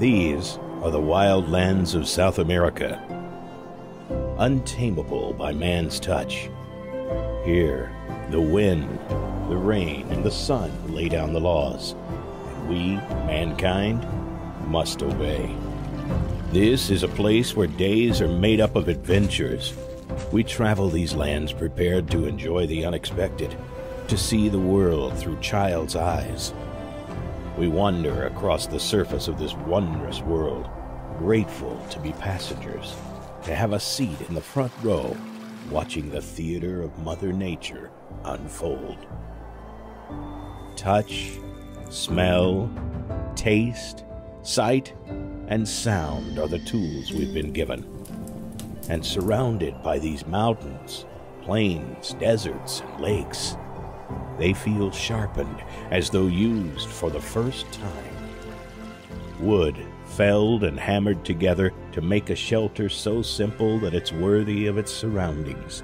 These are the wild lands of South America, untamable by man's touch. Here, the wind, the rain, and the sun lay down the laws, and we, mankind, must obey. This is a place where days are made up of adventures. We travel these lands prepared to enjoy the unexpected, to see the world through child's eyes. We wander across the surface of this wondrous world, grateful to be passengers, to have a seat in the front row, watching the theater of Mother Nature unfold. Touch, smell, taste, sight, and sound are the tools we've been given. And surrounded by these mountains, plains, deserts, and lakes, they feel sharpened as though used for the first time. Wood felled and hammered together to make a shelter so simple that it's worthy of its surroundings.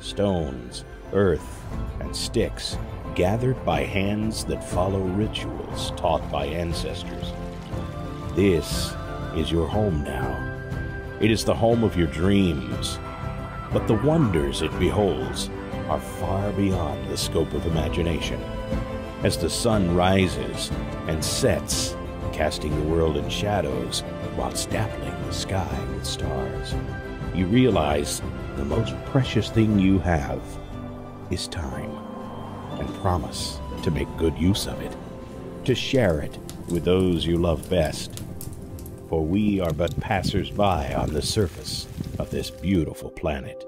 Stones, earth, and sticks gathered by hands that follow rituals taught by ancestors. This is your home now. It is the home of your dreams. But the wonders it beholds are far beyond the scope of imagination. As the sun rises and sets, casting the world in shadows while dappling the sky with stars, you realize the most precious thing you have is time and promise to make good use of it, to share it with those you love best for we are but passers by on the surface of this beautiful planet.